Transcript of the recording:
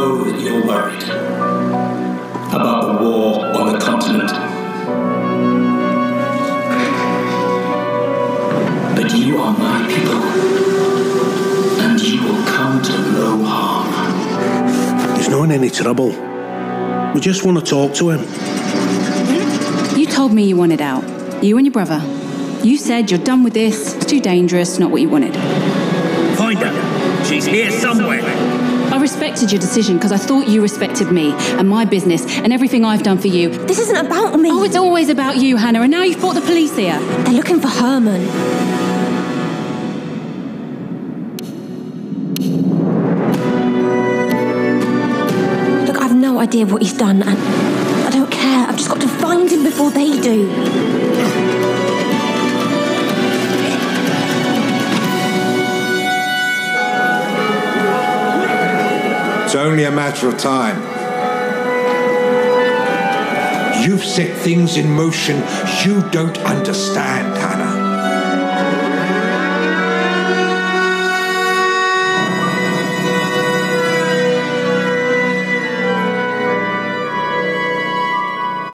know that you're worried about the war on the continent. But you are my people, and you will come to no harm. He's not in any trouble. We just want to talk to him. You told me you wanted out. You and your brother. You said you're done with this, it's too dangerous, not what you wanted. Find her. She's here somewhere. I respected your decision because I thought you respected me and my business and everything I've done for you. This isn't about me. Oh, it's always about you, Hannah, and now you've brought the police here. They're looking for Herman. Look, I've no idea what he's done, and I don't care. I've just got to find him before they do. It's only a matter of time. You've set things in motion you don't understand.